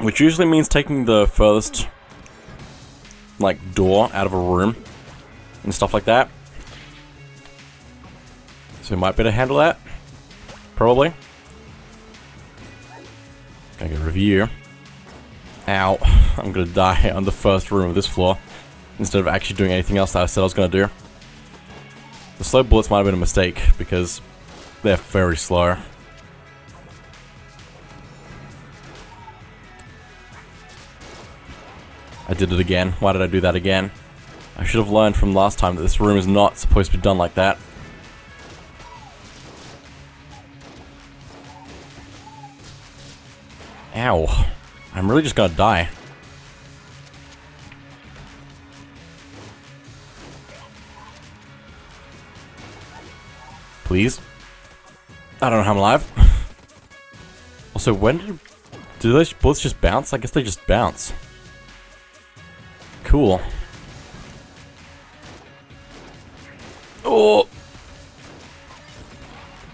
Which usually means taking the furthest, like, door out of a room and stuff like that. So we might be to handle that. Probably. Gonna get review. Ow. I'm gonna die on the first room of this floor. Instead of actually doing anything else that I said I was gonna do. The slow bullets might have been a mistake, because they're very slow. I did it again. Why did I do that again? I should have learned from last time that this room is not supposed to be done like that. Ow. I'm really just gonna die. Please? I don't know how I'm alive. also, when did... Do those bullets just bounce? I guess they just bounce. Cool. Oh!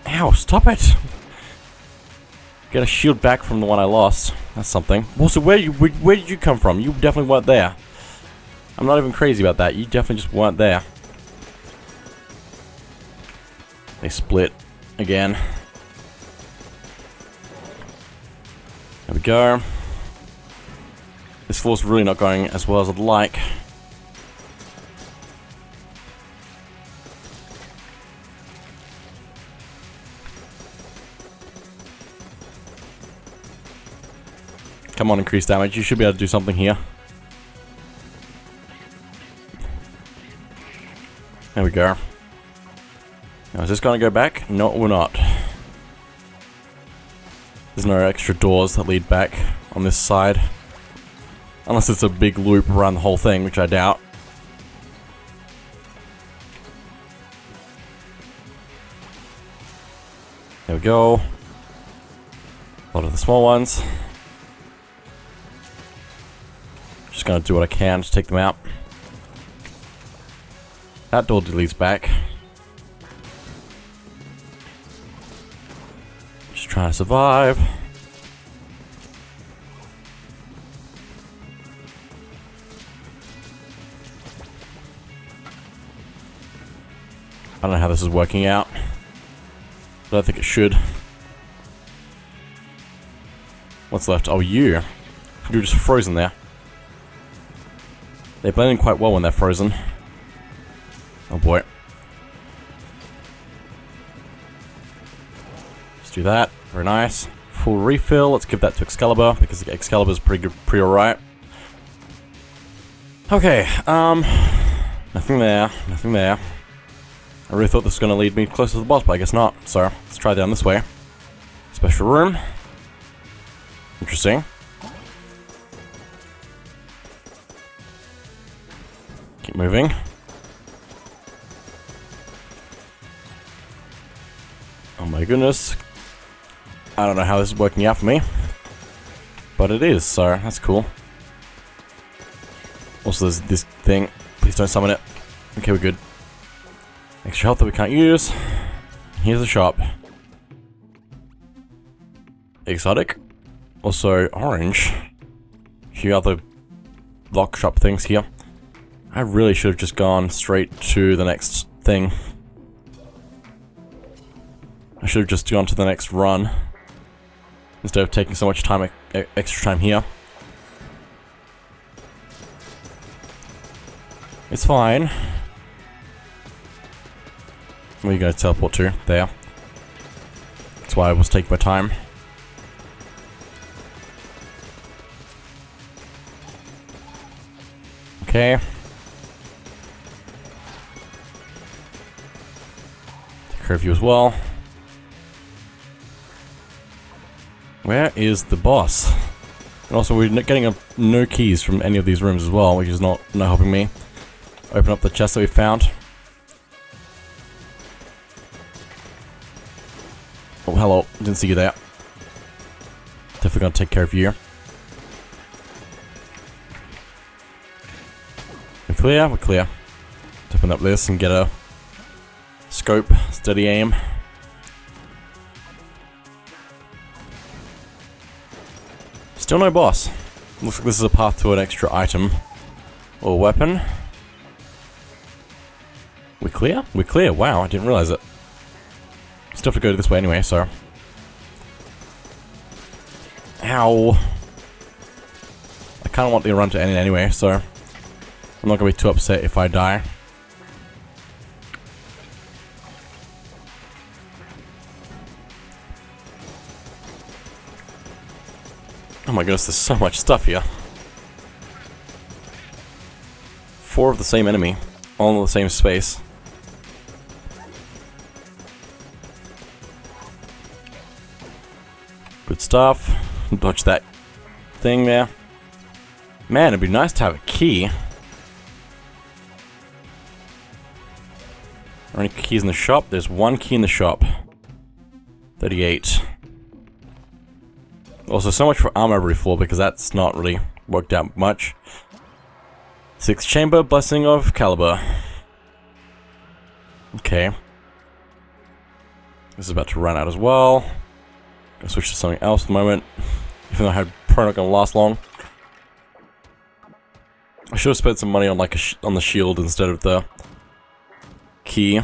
Ow, stop it! Get a shield back from the one I lost. That's something. Also, where, you, where, where did you come from? You definitely weren't there. I'm not even crazy about that. You definitely just weren't there. They split again. There we go. This floor's really not going as well as I'd like. Come on, increase damage. You should be able to do something here. There we go. Now, is this going to go back? No, we're not. There's no extra doors that lead back on this side. Unless it's a big loop around the whole thing, which I doubt. There we go. A lot of the small ones. Just gonna do what I can to take them out. That door leads back. Just trying to survive. I don't know how this is working out. But I think it should. What's left? Oh, you. You're just frozen there. They blend in quite well when they're frozen. Oh boy. Let's do that. Very nice. Full refill. Let's give that to Excalibur, because Excalibur's pretty good, pretty alright. Okay, um... Nothing there. Nothing there. I really thought this was going to lead me closer to the boss, but I guess not. So, let's try down this way. Special room. Interesting. Keep moving. Oh my goodness. I don't know how this is working out for me. But it is, so that's cool. Also, there's this thing. Please don't summon it. Okay, we're good. Extra health that we can't use. Here's a shop. Exotic. Also, orange. A few other lock shop things here. I really should have just gone straight to the next thing. I should have just gone to the next run. Instead of taking so much time, extra time here. It's fine. Are you to teleport to? There. That's why I was taking my time. Okay. Take care of you as well. Where is the boss? And also, we're getting a, no keys from any of these rooms as well, which is not, not helping me. Open up the chest that we found. Didn't see you there. Definitely gonna take care of you. We're clear? We're clear. Open up this and get a scope, steady aim. Still Still no boss. Looks like this is a path to an extra item. Or weapon. We're clear? We're clear. Wow, I didn't realize it. Still have to go this way anyway, so... Ow. I kind of want the run to end anyway, so... I'm not going to be too upset if I die. Oh my goodness, there's so much stuff here. Four of the same enemy, all in the same space. Good stuff. Dodge that thing there. Man, it'd be nice to have a key. Are any keys in the shop? There's one key in the shop. 38. Also, so much for armor floor because that's not really worked out much. Sixth chamber, blessing of Kaliber. Okay. This is about to run out as well. Gonna switch to something else at the moment. Even though I had probably not gonna last long. I should have spent some money on like a on the shield instead of the key.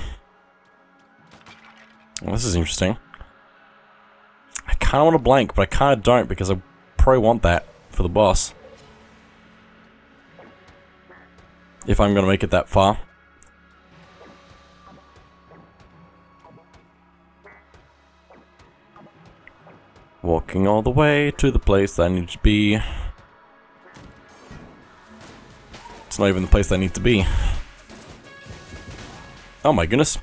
Well, this is interesting. I kind of want to blank, but I kind of don't because I probably want that for the boss. If I'm going to make it that far. Walking all the way to the place I need to be. It's not even the place I need to be. Oh my goodness.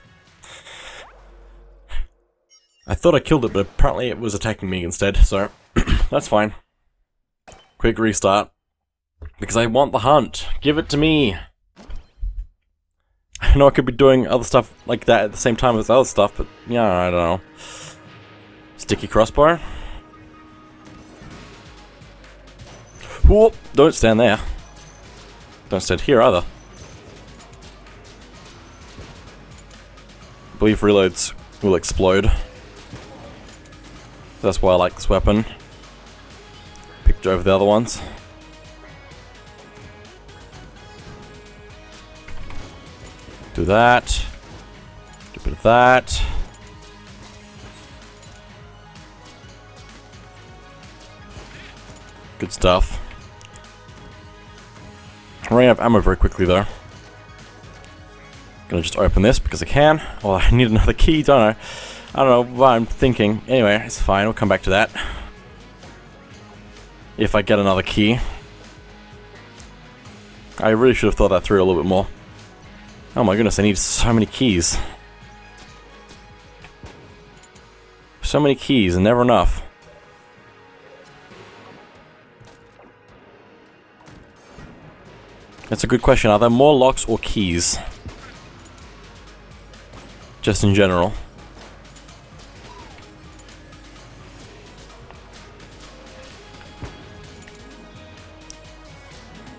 I thought I killed it, but apparently it was attacking me instead, so that's fine. Quick restart. Because I want the hunt. Give it to me. I know I could be doing other stuff like that at the same time as other stuff, but yeah, I don't know. Sticky Crossbow. Whoop! Don't stand there. Don't stand here either. I believe reloads will explode. That's why I like this weapon. Picked over the other ones. Do that. Do a bit of that. Good stuff. Running out of ammo very quickly though. Gonna just open this because I can. Well, I need another key, don't I? I don't know what I'm thinking. Anyway, it's fine. We'll come back to that. If I get another key. I really should have thought that through a little bit more. Oh my goodness, I need so many keys. So many keys and never enough. That's a good question. Are there more locks or keys? Just in general.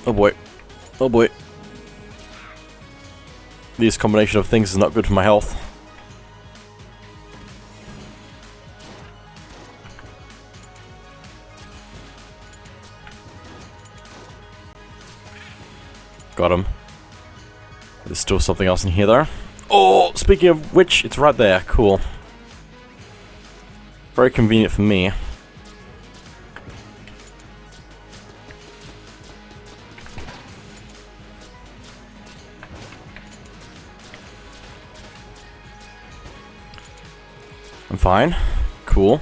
Oh boy. Oh boy. This combination of things is not good for my health. Got him. There's still something else in here though. Oh, speaking of which, it's right there. Cool. Very convenient for me. I'm fine. Cool.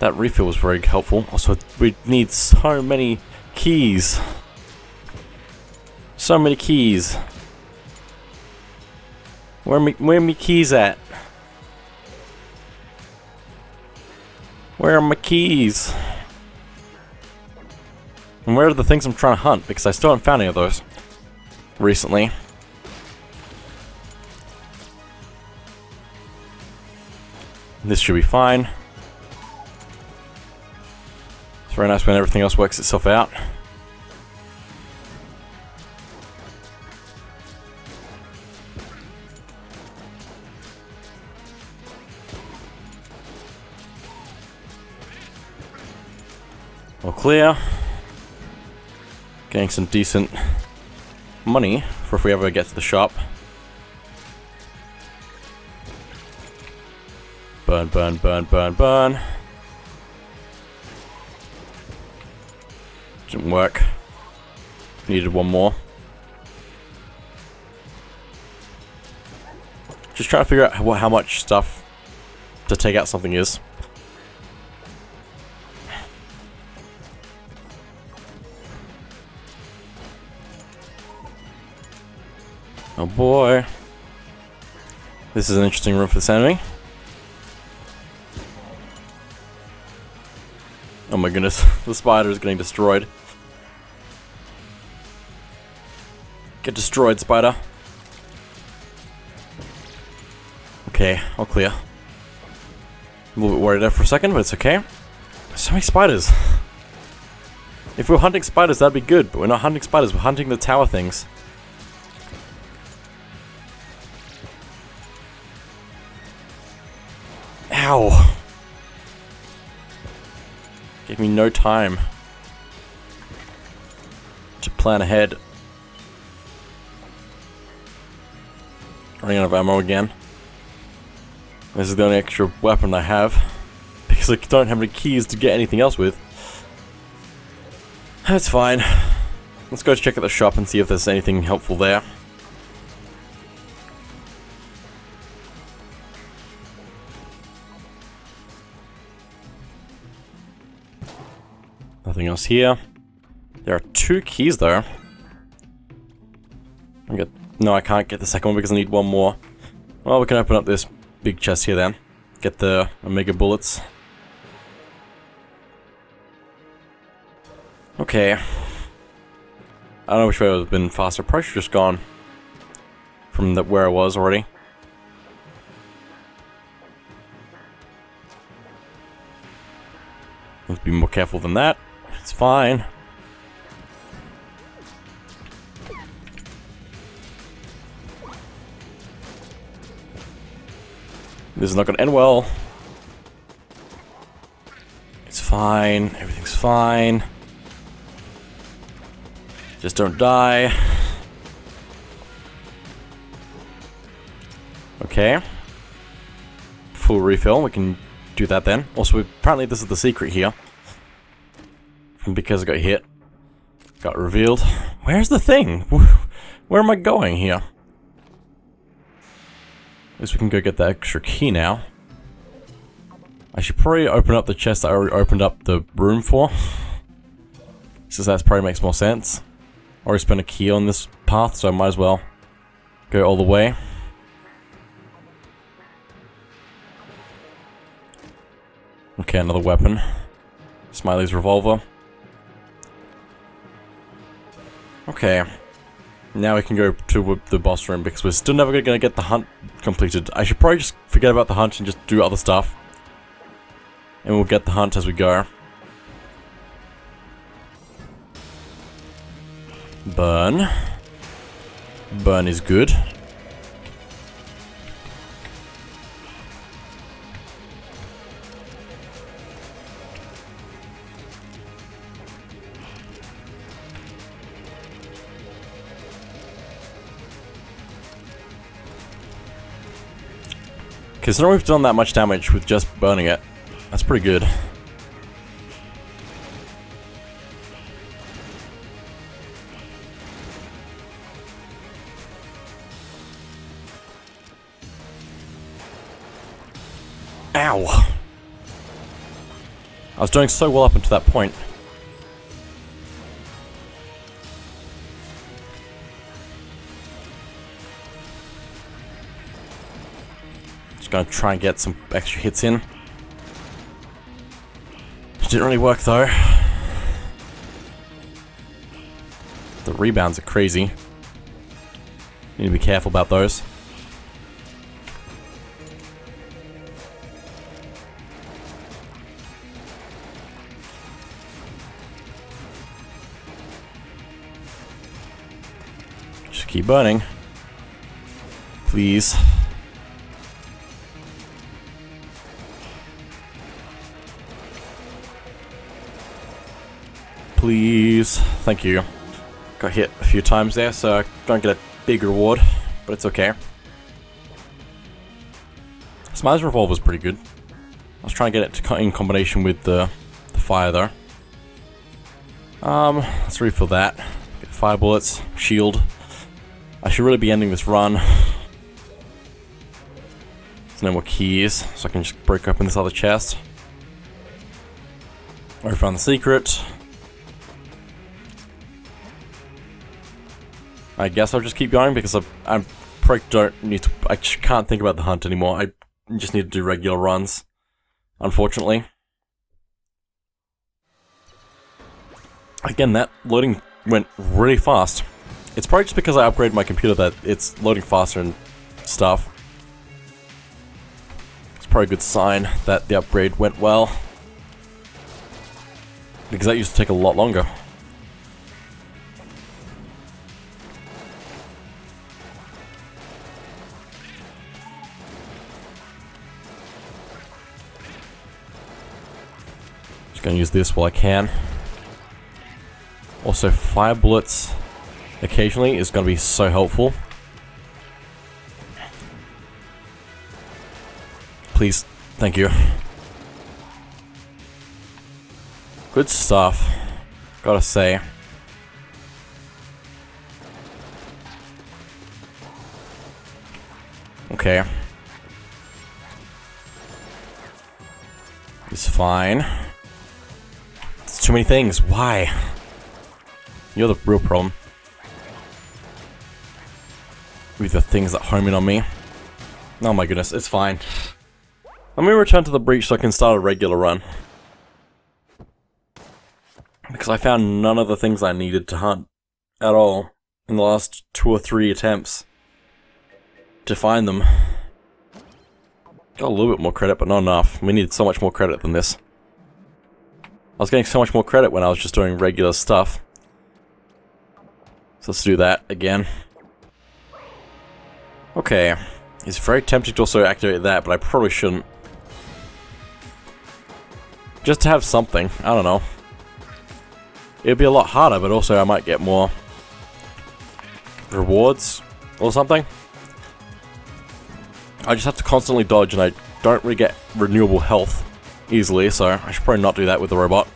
That refill was very helpful. Also, we need so many keys. So many keys. Where me where me keys at? Where are my keys? And where are the things I'm trying to hunt? Because I still haven't found any of those recently. This should be fine. It's very nice when everything else works itself out. Clear. Getting some decent money for if we ever get to the shop. Burn, burn, burn, burn, burn. Didn't work. Needed one more. Just trying to figure out how, how much stuff to take out something is. Oh boy. This is an interesting room for this enemy. Oh my goodness, the spider is getting destroyed. Get destroyed, spider. Okay, all clear. A little bit worried there for a second, but it's okay. So many spiders. If we are hunting spiders, that'd be good, but we're not hunting spiders, we're hunting the tower things. Ow! Gave me no time to plan ahead. Running out of ammo again. This is the only extra weapon I have. Because I don't have any keys to get anything else with. That's fine. Let's go check out the shop and see if there's anything helpful there. Here. There are two keys though. I get no, I can't get the second one because I need one more. Well, we can open up this big chest here then. Get the Omega bullets. Okay. I don't know which way would have been faster. Probably just gone from the, where I was already. Let's be more careful than that. It's fine. This is not gonna end well. It's fine. Everything's fine. Just don't die. Okay. Full refill. We can do that then. Also, apparently this is the secret here. Because I got hit. Got revealed. Where's the thing? Where am I going here? At least we can go get that extra key now. I should probably open up the chest I already opened up the room for. Since that probably makes more sense. I already spent a key on this path, so I might as well go all the way. Okay, another weapon. Smiley's revolver. Okay. Now we can go to the boss room because we're still never going to get the hunt completed. I should probably just forget about the hunt and just do other stuff. And we'll get the hunt as we go. Burn. Burn is good. Considering we've done that much damage with just burning it, that's pretty good. Ow! I was doing so well up until that point. Just gonna try and get some extra hits in. Didn't really work though. The rebounds are crazy. Need to be careful about those. Just keep burning. Please. Please. Thank you. Got hit a few times there, so I don't get a big reward, but it's okay. Smile's revolver's pretty good. I was trying to get it to in combination with the, the fire though. Um, let's refill that. Get fire bullets, shield. I should really be ending this run. There's no more keys, so I can just break open this other chest. I found the secret. I guess I'll just keep going because I, I don't need to. I can't think about the hunt anymore. I just need to do regular runs, unfortunately. Again, that loading went really fast. It's probably just because I upgraded my computer that it's loading faster and stuff. It's probably a good sign that the upgrade went well. Because that used to take a lot longer. Just gonna use this while I can. Also, fire bullets occasionally is gonna be so helpful. Please, thank you. Good stuff, gotta say. Okay. It's fine. Too many things. Why? You're the real problem. With the things that home in on me. Oh my goodness, it's fine. Let me return to the breach so I can start a regular run. Because I found none of the things I needed to hunt at all in the last two or three attempts to find them. Got a little bit more credit, but not enough. We needed so much more credit than this. I was getting so much more credit when I was just doing regular stuff. So let's do that again. Okay. It's very tempting to also activate that, but I probably shouldn't. Just to have something. I don't know. It'd be a lot harder, but also I might get more rewards or something. I just have to constantly dodge and I don't really get renewable health easily, so I should probably not do that with the robot.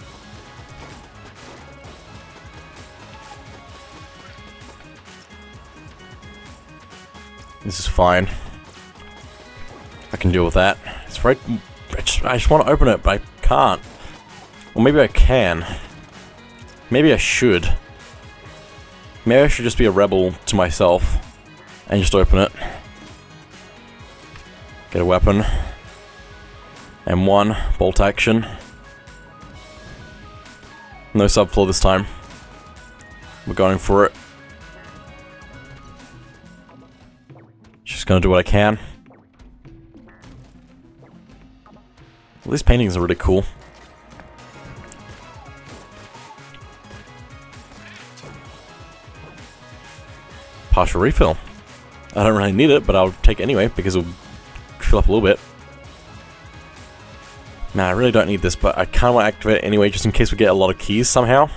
This is fine. I can deal with that. It's very... I just, I just want to open it, but I can't. Well, maybe I can. Maybe I should. Maybe I should just be a rebel to myself and just open it. Get a weapon. M1, bolt action. No subfloor this time. We're going for it. Just gonna do what I can. Well, these paintings are really cool. Partial refill. I don't really need it, but I'll take it anyway because it'll fill up a little bit. Man, I really don't need this, but I kind of want to activate it anyway just in case we get a lot of keys somehow.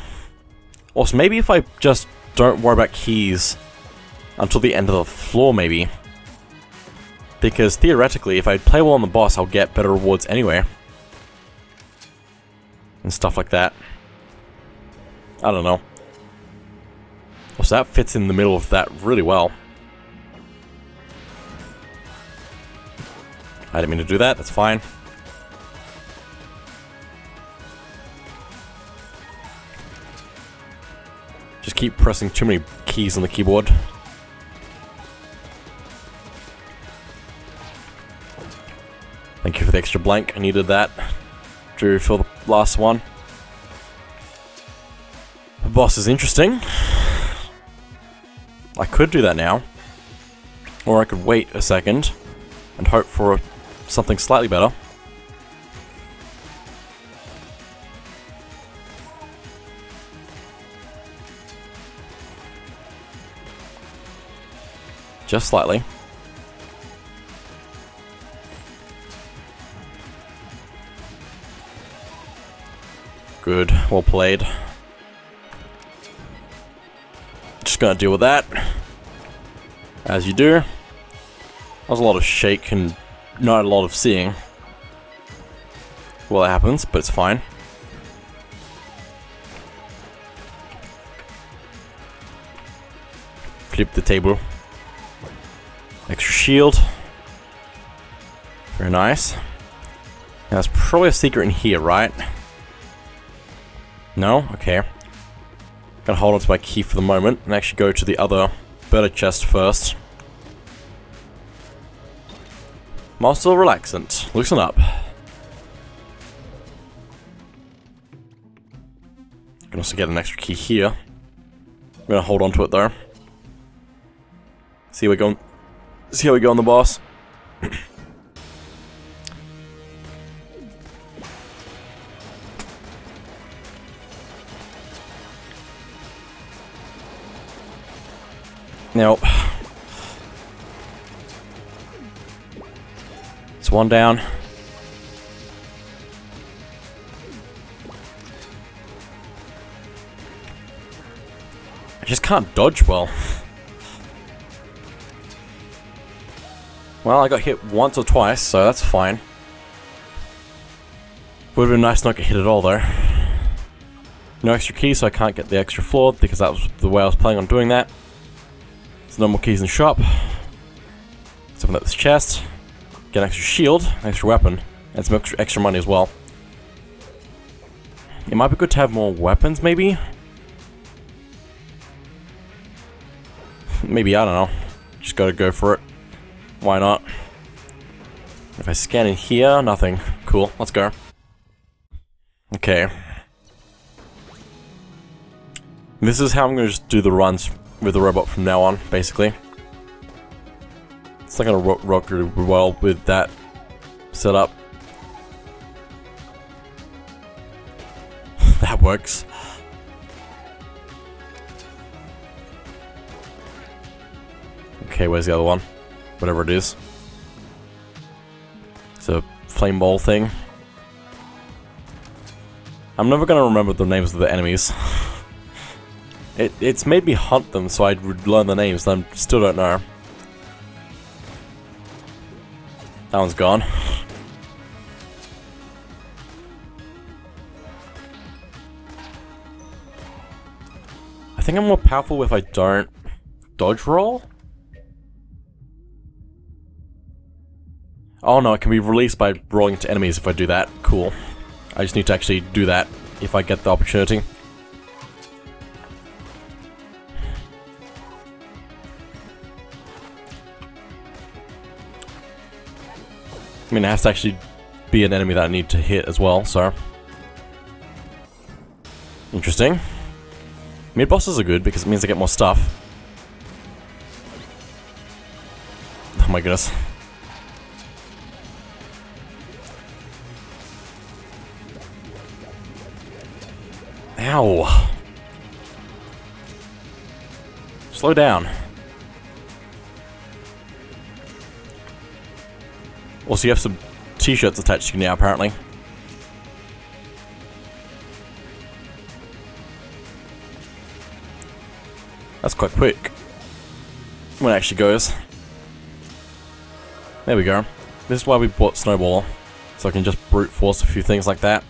Also, maybe if I just don't worry about keys until the end of the floor, maybe. Because theoretically, if I play well on the boss, I'll get better rewards anyway. And stuff like that. I don't know. So that fits in the middle of that really well. I didn't mean to do that, that's fine. Keep pressing too many keys on the keyboard. Thank you for the extra blank, I needed that Drew for the last one. The boss is interesting. I could do that now. Or I could wait a second and hope for something slightly better. Just slightly. Good, well played. just gonna deal with that. As you do. Was a lot of shake and not a lot of seeing. Well, it happens, but it's fine. Flip the table. Extra shield. Very nice. Now, there's probably a secret in here, right? No? Okay. Gonna hold on to my key for the moment and actually go to the other better chest first. Muscle relaxant. Loosen up. Can also get an extra key here. I'm gonna hold on to it though. See we're go. See how we go on the boss. Nope. It's one down. I just can't dodge well. Well, I got hit once or twice, so that's fine. Would have been nice not get hit at all, though. No extra keys, so I can't get the extra floor, because that was the way I was planning on doing that. There's no more keys in the shop. Let's open up this chest. Get an extra shield, an extra weapon, and some extra, extra money as well. It might be good to have more weapons, maybe? Maybe, I don't know. Just gotta go for it. Why not? If I scan in here, nothing. Cool, let's go. Okay. This is how I'm gonna just do the runs with the robot from now on, basically. It's not gonna ro rock really well with that setup. that works. Okay, where's the other one? Whatever it is. It's a flame ball thing. I'm never gonna remember the names of the enemies. It, it's made me hunt them so I'd learn the names, I still don't know. That one's gone. I think I'm more powerful if I don't dodge roll? Oh no, it can be released by rolling into enemies if I do that. Cool. I just need to actually do that if I get the opportunity. I mean, it has to actually be an enemy that I need to hit as well, so... Interesting. Mid bosses are good because it means I get more stuff. Oh my goodness. Ow. Slow down. Also, you have some t-shirts attached to you now, apparently. That's quite quick. When it actually goes. There we go. This is why we bought Snowball. So I can just brute force a few things like that.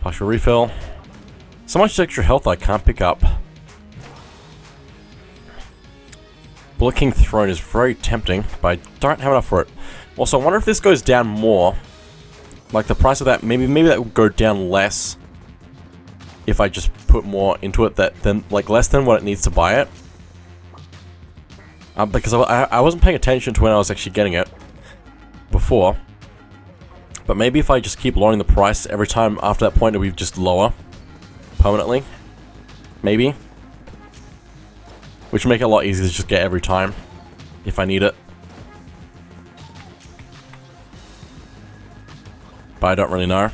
Partial refill. So much extra health I can't pick up. Bullet King Throne is very tempting, but I don't have enough for it. Also, I wonder if this goes down more. Like, the price of that, maybe maybe that would go down less if I just put more into it, that then like, less than what it needs to buy it. Um, because I, I wasn't paying attention to when I was actually getting it before. But maybe if I just keep lowering the price every time after that point, be just lower permanently. Maybe. Which make it a lot easier to just get every time, if I need it. But I don't really know.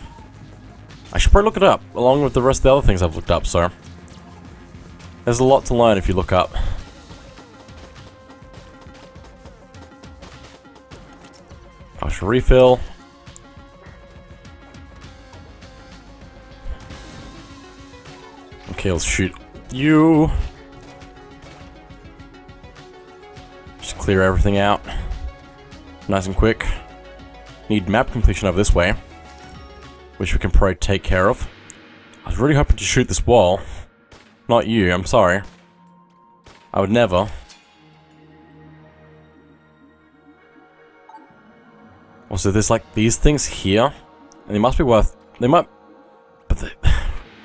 I should probably look it up, along with the rest of the other things I've looked up, so... There's a lot to learn if you look up. I should refill. Kale's shoot you. Just clear everything out. Nice and quick. Need map completion over this way. Which we can probably take care of. I was really hoping to shoot this wall. Not you, I'm sorry. I would never. Also, there's like these things here. And they must be worth... They might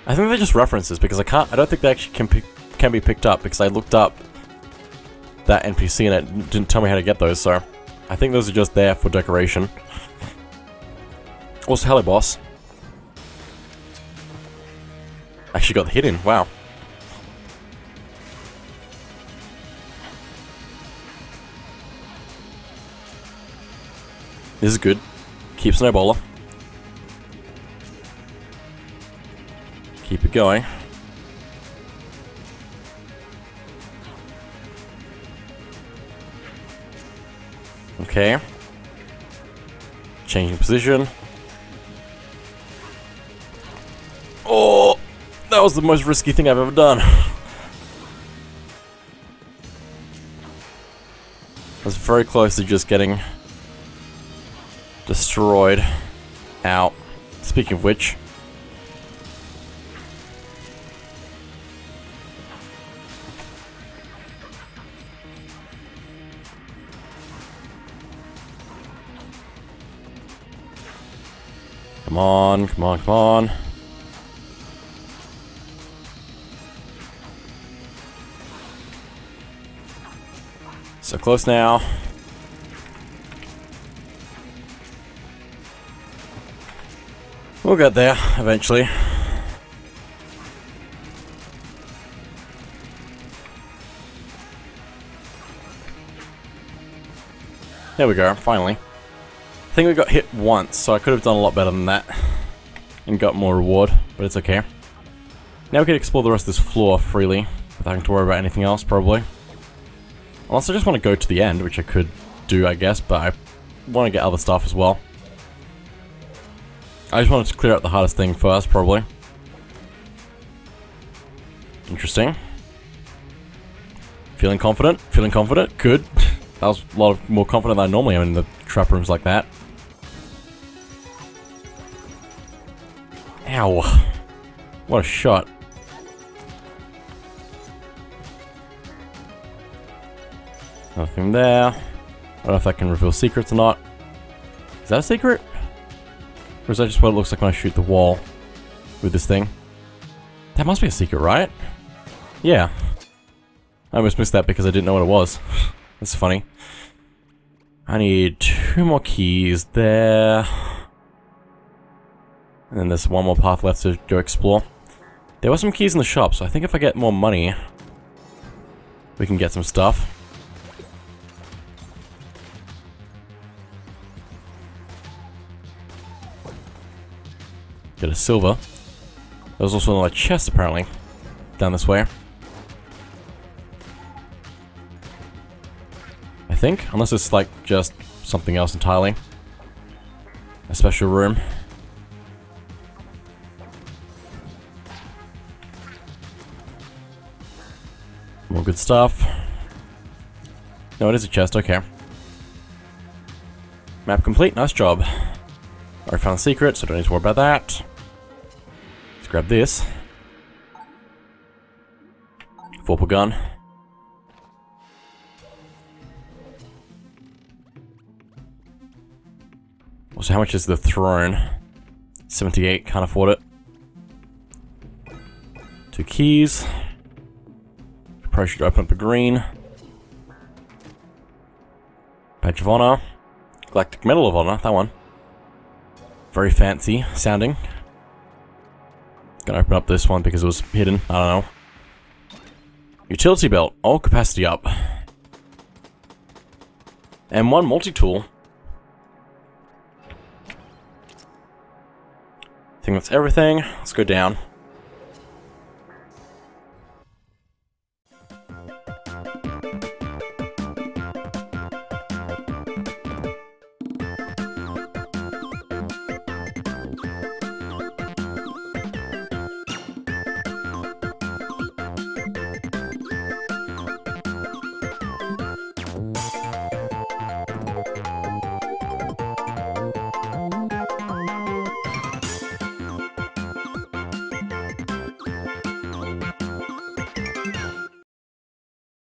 I think they're just references because I can't... I don't think they actually can, pick, can be picked up because I looked up that NPC and it didn't tell me how to get those, so... I think those are just there for decoration. Also, hello boss. Actually got the hit in, wow. This is good. Keep Snowballer. Keep it going. Okay. Changing position. Oh! That was the most risky thing I've ever done. I was very close to just getting destroyed. Out. Speaking of which. Come on, come on, come on. So close now. We'll get there, eventually. There we go, finally. I think we got hit once, so I could have done a lot better than that. And got more reward, but it's okay. Now we can explore the rest of this floor freely, without having to worry about anything else, probably. Unless I just want to go to the end, which I could do, I guess, but I want to get other stuff as well. I just wanted to clear out the hardest thing first, probably. Interesting. Feeling confident? Feeling confident? Good. That was a lot of, more confident than I normally am in the trap rooms like that. Ow. What a shot. Nothing there. I don't know if that can reveal secrets or not. Is that a secret? Or is that just what it looks like when I shoot the wall with this thing? That must be a secret, right? Yeah. I almost missed that because I didn't know what it was. That's funny. I need two more keys there. And then there's one more path left to go explore. There were some keys in the shop, so I think if I get more money, we can get some stuff. Get a silver. There's also another chest, apparently, down this way. I think, unless it's like just something else entirely. A special room. Stuff. No, it is a chest, okay. Map complete, nice job. I found a secret, so don't need to worry about that Let's grab this. Vorpal gun. Also, how much is the throne? 78, can't afford it. Two keys. Should open up the green. Badge of Honor. Galactic Medal of Honor, that one. Very fancy sounding. Gonna open up this one because it was hidden. I don't know. Utility belt. All capacity up. And one multi-tool. I think that's everything. Let's go down.